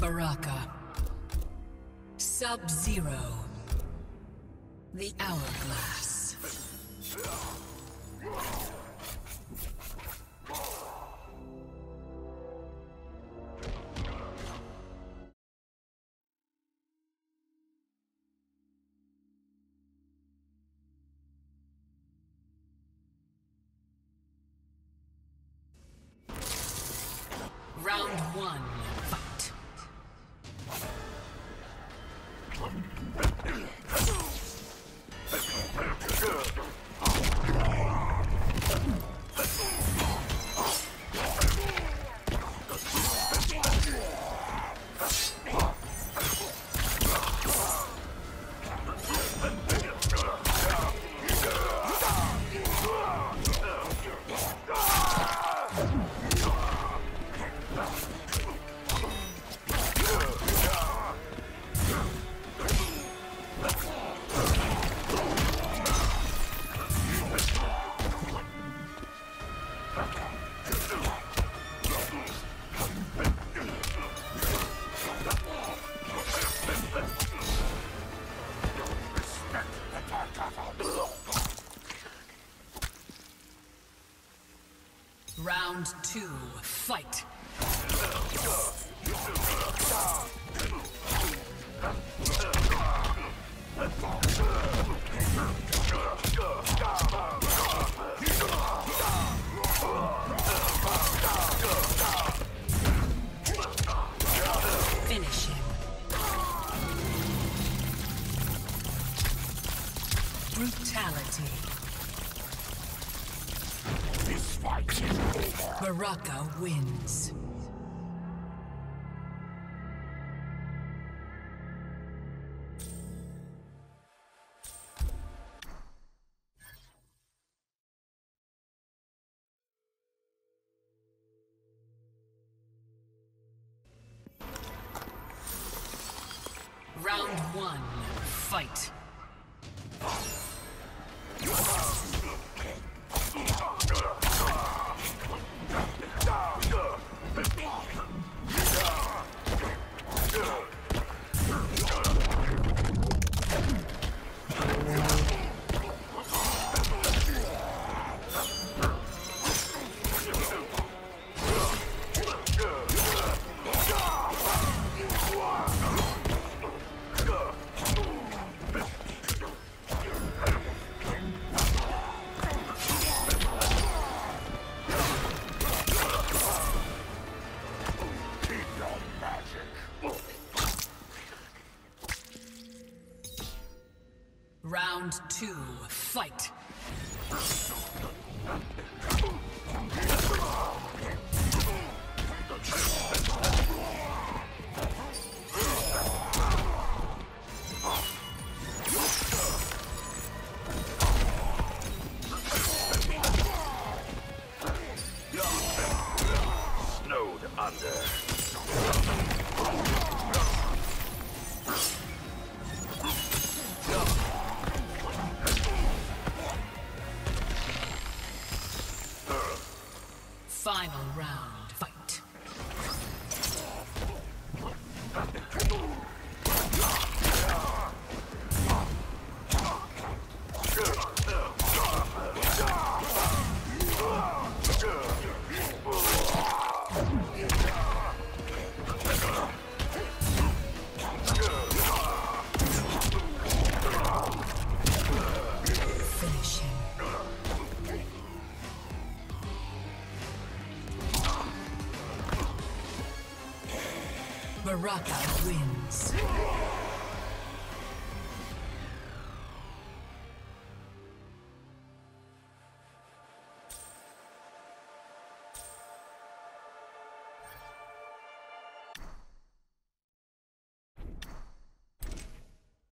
Baraka. Sub-Zero. The Hourglass. Round one, Round two, fight. Finish him. Brutality. This fight is over. Baraka wins. Round one, fight. Round two, fight. Final round, Baraka wins.